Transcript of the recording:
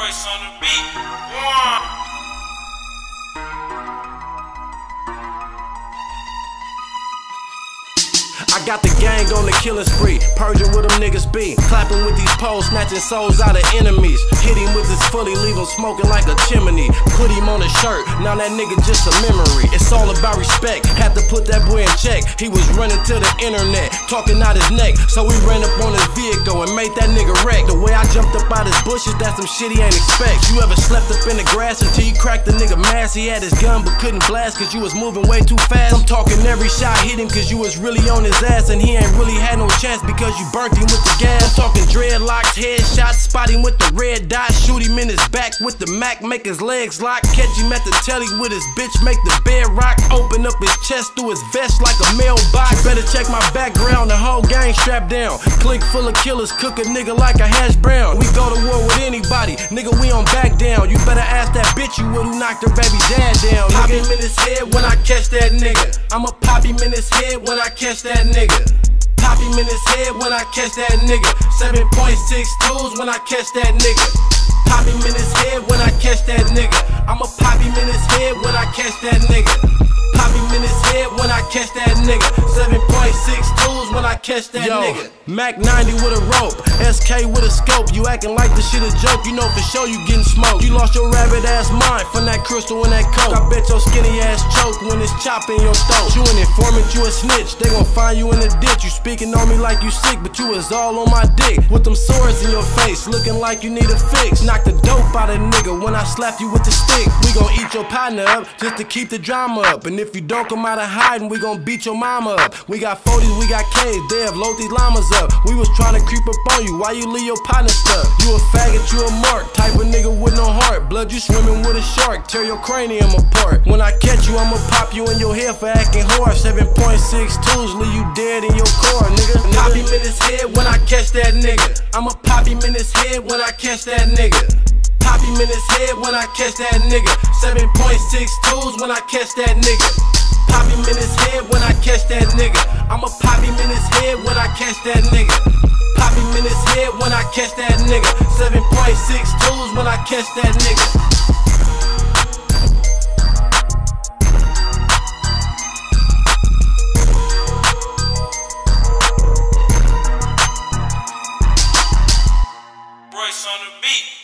Royce on the beat. One. I got the gang on the killing spree, purging with them niggas be. Clapping with these poles, snatching souls out of enemies. Hit him with his fully, leave him smoking like a chimney. Put him on a shirt, now that nigga just a memory. It's all about respect, had to put that boy in check. He was running to the internet, talking out his neck. So we ran up on his vehicle and made that nigga wreck. The way I jumped up out his bushes, that's some shit he ain't expect. You ever slept up in the grass until you cracked the nigga mask? He had his gun but couldn't blast cause you was moving way too fast. I'm talking every shot hit him cause you was really on his ass and he ain't really had no chance because you burnt him with the gas. Talking dreadlocks, headshots, spot him with the red dot, shoot him in his back with the Mac, make his legs lock, catch him at the telly with his bitch, make the bed rock, open up his chest through his vest like a mailbox. Better check my background, the whole gang strapped down. Click full of killers, cook a nigga like a hash brown. We go to war with anybody, nigga, we on back down. You better ask that bitch you would who knocked her baby dad down. Pop him in his head when I catch that nigga. I'ma pop him in his head when I catch that nigga. Pop him in his head when I catch that nigga. 7.6 tools when I catch that nigga. Pop him in his head when I catch that nigga. I'ma pop him in his head when I catch that nigga. Catch that Yo, nigga. Mac 90 with a rope, SK with a scope. You acting like the shit a joke, you know for sure you getting smoked. You lost your rabbit ass mind from that crystal and that coke. I bet your skinny ass choke when it's chopping your throat. You an informant, you a snitch. They gon' find you in the ditch. You speaking on me like you sick, but you was all on my dick. With them swords in your face, looking like you need a fix. Knock the dope out of nigga when I slap you with the stick. We gon' eat your partner up just to keep the drama up. And if you don't come out of hiding, we gon' beat your mama up. We got 40s, we got K's, they have load these llamas up. We was trying to creep up on you, why you leave your partner stuck? You a faggot, you a mark, type of nigga with no heart. Blood, you swimming with a shark, tear your cranium apart. When I catch you, I'ma pop you in your head for acting hard. 7.6 tools, leave you dead in your car, nigga. Pop him in his head when I catch that nigga. I'ma pop him in his head when I catch that nigga. Pop him in his head when I catch that nigga. 7.6 tools when I catch that nigga pop him in his head when I catch that nigga. I'ma pop him in his head when I catch that nigga. Pop him in his head when I catch that nigga. 7.6 tools when I catch that nigga. on the beat.